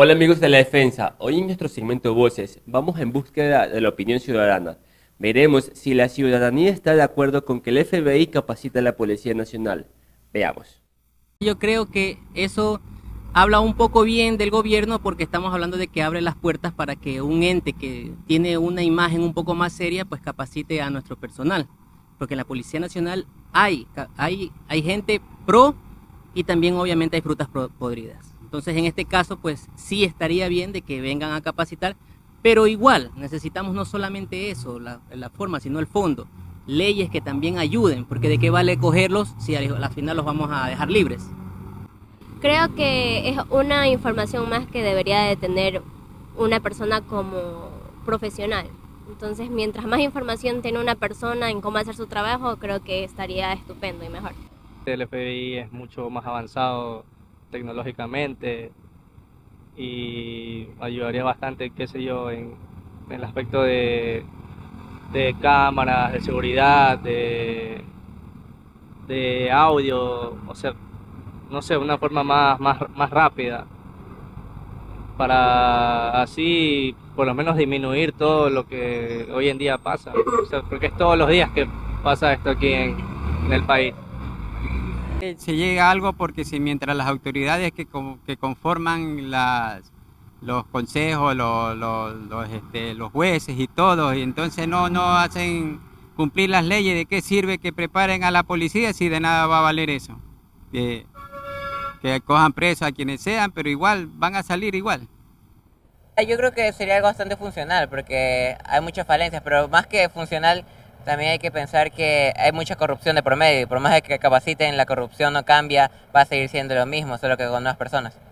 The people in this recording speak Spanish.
Hola amigos de la defensa, hoy en nuestro segmento Voces vamos en búsqueda de la opinión ciudadana. Veremos si la ciudadanía está de acuerdo con que el FBI capacite a la Policía Nacional. Veamos. Yo creo que eso habla un poco bien del gobierno porque estamos hablando de que abre las puertas para que un ente que tiene una imagen un poco más seria pues capacite a nuestro personal. Porque en la Policía Nacional hay, hay, hay gente pro y también obviamente hay frutas podridas. Entonces, en este caso, pues sí estaría bien de que vengan a capacitar, pero igual necesitamos no solamente eso, la, forma, sino el fondo. Leyes que también ayuden, porque de qué vale cogerlos si al, final los vamos a dejar libres. Creo que es una información más que debería de tener una persona como profesional. Entonces, mientras más información tiene una persona en cómo hacer su trabajo, creo que estaría estupendo y mejor. El FBI es mucho más avanzado tecnológicamente y ayudaría bastante, qué sé yo, en, el aspecto de, de cámaras, de seguridad, de, de audio, o sea, no sé, una forma más, más, más rápida para así por lo menos disminuir todo lo que hoy en día pasa, porque es todos los días que pasa esto aquí en el país se llega a algo porque si mientras las autoridades que, que conforman los consejos, este, los, jueces y todo, y entonces no, no hacen cumplir las leyes, ¿de qué sirve que preparen a la policía si de nada va a valer eso? Que, que cojan preso a quienes sean, pero igual van a salir igual. Yo creo que sería algo bastante funcional porque hay muchas falencias, pero más que funcional también hay que pensar que hay mucha corrupción de promedio y por más que capaciten, la corrupción no cambia, va a seguir siendo lo mismo, solo que con nuevas personas.